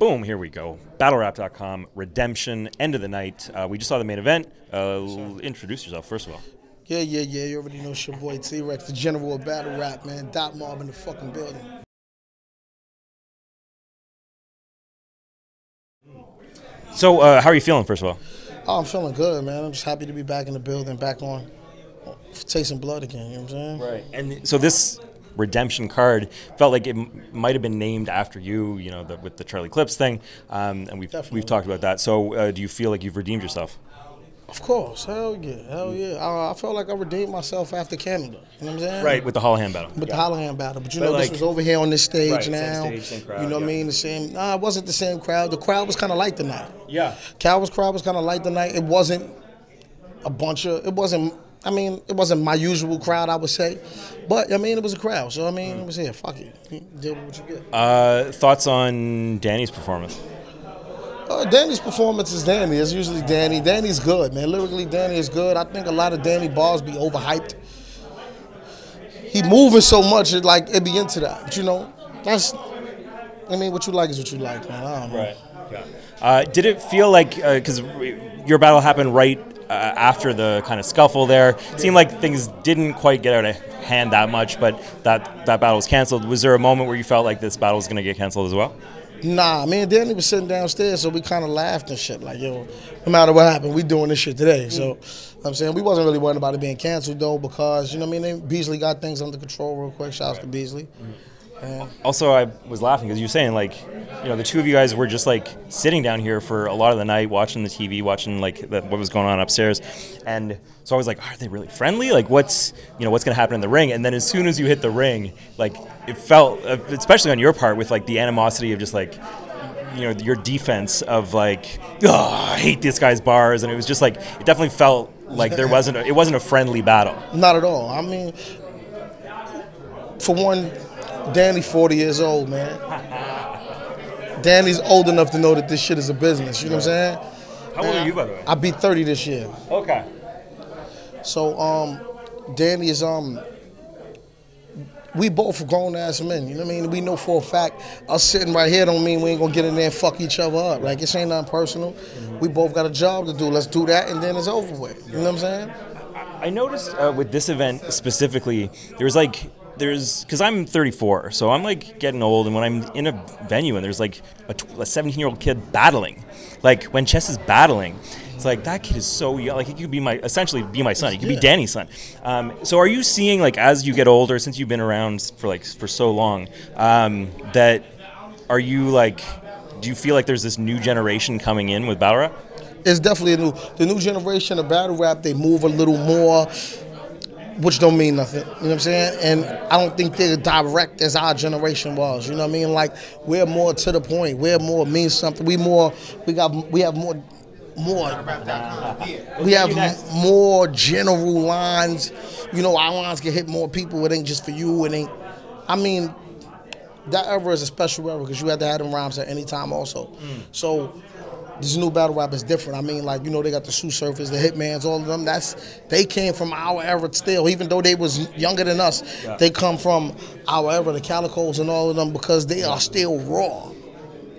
Boom, here we go. BattleRap.com, Redemption, end of the night. Uh, we just saw the main event. Uh, introduce yourself, first of all. Yeah, yeah, yeah. You already know it's your boy T-Rex, the general of battle rap, man. Dot Mob in the fucking building. So, uh, how are you feeling, first of all? Oh, I'm feeling good, man. I'm just happy to be back in the building, back on tasting blood again. You know what I'm saying? Right. And so this redemption card felt like it m- might have been named after you, you know, the, with the Charlie Clips thing, um, and we've Definitely. we've talked about that. So, uh, do you feel like you've redeemed yourself? Of course. Hell yeah. Hell yeah. I, I felt like I redeemed myself after Canada. You know what I'm saying? Right, with the Holohan battle. With Yeah. the Hollahan battle. But you But know, like- this was over here on this stage Right, same now. stage, same crowd, you know what I mean? The same. Nah, it wasn't the same crowd. The crowd was kind of light tonight. Yeah. Calvin's crowd was kind of light tonight. It wasn't a bunch of. It wasn't. I mean, it wasn't my usual crowd, I would say, but I mean, it was a crowd. So I mean, it was here. Fuck it. You Deal with what you get. Uh, thoughts on Danny's performance? Uh, Danny's performance is Danny. It's usually Danny. Danny's good, man. Lyrically, Danny is good. I think a lot of Danny bars be overhyped. He moving so much, it like it be into that. But you know, that's. I mean, what you like is what you like, man. I don't know. Yeah. Uh, did it feel like because your battle happened right uh, after the kind of scuffle there? It seemed like things didn't quite get out of hand that much, but that that battle was canceled. Was there a moment where you felt like this battle was going to get canceled as well? Nah, me and Danny was sitting downstairs, so we kind of laughed and shit. Like, yo, no matter what happened, we doing this shit today. So, I'm saying we wasn't really worried about it being canceled though, because you know what I mean. They, Beasley got things under control real quick. Shouts to Beasley. Also, I was laughing because you were saying like, you know, the two of you guys were just like sitting down here for a lot of the night, watching the TV, watching like the, what was going on upstairs, and so I was like, are they really friendly? Like, what's you know what's going to happen in the ring? And then as soon as you hit the ring, like it felt, uh, especially on your part, with like the animosity of just like. You know your defense of like, oh, I hate this guy's bars, and it was just like it definitely felt like there wasn't a, it wasn't a friendly battle. Not at all. I mean, for one, Danny 40 years old, man. Danny's old enough to know that this shit is a business. You know what I'm saying? How old are you, by the way? I be 30 this year. Okay. So um, Danny is um. We both grown ass men, you know what I mean? We know for a fact us sitting right here don't mean we ain't gonna get in there and fuck each other up. Like this ain't nothing personal. We both got a job to do. Let's do that and then it's over with. You know what I'm saying? I noticed uh, with this event specifically, there was like there's because I'm 34, so I'm like getting old, and when I'm in a venue and there's like a 17 year old kid battling, like when chess is battling, it's like that kid is so young. Like he could be my essentially be my son. He could be Danny's son. Um, so are you seeing like as you get older, since you've been around for like for so long, um, that are you like? Do you feel like there's this new generation coming in with battle rap? it's definitely a new the new generation of battle rap. They move a little more, which don't mean nothing. You know what I'm saying? And I don't think they're direct as our generation was. You know what I mean? Like we're more to the point. We're more mean something. We more we got we have more more we have more general lines. You know, our lines can hit more people. It ain't just for you. It ain't. I mean, that era is a special era because you had to have them rhymes at any time also. Mm. So this new battle rap is different. I mean, like you know, they got the Tsu Surfs, the Hitmans, all of them. That's they came from our era still, even though they was younger than us. They come from our era, the Calicoes and all of them, because they are still raw.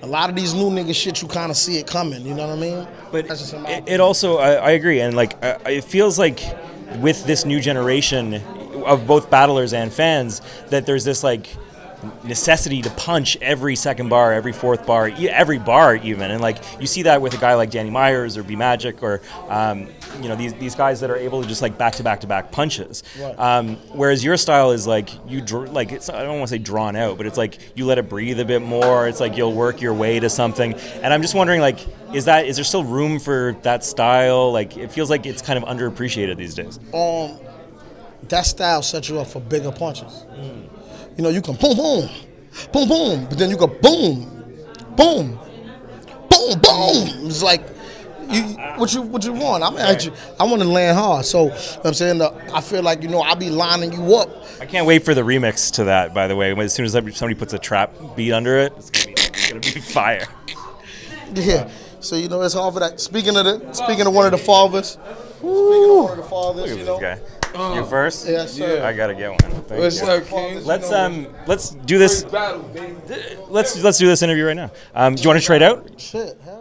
A lot of these new niggas shit, you kind of see it coming. You know what I mean? But it, it also, I, I agree, and like uh, it feels like with this new generation of both battlers and fans that there's this like necessity to punch every second bar, every fourth bar, every bar even, and like you see that with a guy like Danny Myers or B Magic or um, you know these these guys that are able to just like back to back to back punches. Right. Um, whereas your style is like you dr- like it's I don't want to say drawn out, but it's like you let it breathe a bit more. It's like you'll work your way to something. And I'm just wondering like is that is there still room for that style? Like it feels like it's kind of underappreciated these days. um, that style sets you up for bigger punches. You know, you can boom, boom, boom, boom, but then you go boom, boom, boom, boom. It's like, you, what you what you want? I'm at you. I want to land hard. So you know I'm saying, uh, I feel like you know I'll be lining you up. I can't wait for the remix to that. By the way, as soon as somebody puts a trap beat under it, it's gonna be, it's gonna be fire. Yeah. So you know it's hard for that. Speaking of the speaking of one of the fathers, Speaking of the fathers, Look at you know. Guy. you first? Yes, sir. I gotta get one. Thank What's you. up, King? Let's um let's do this Battle, let's let's do this interview right now. Um, do you want to trade out? Shit, hell yeah.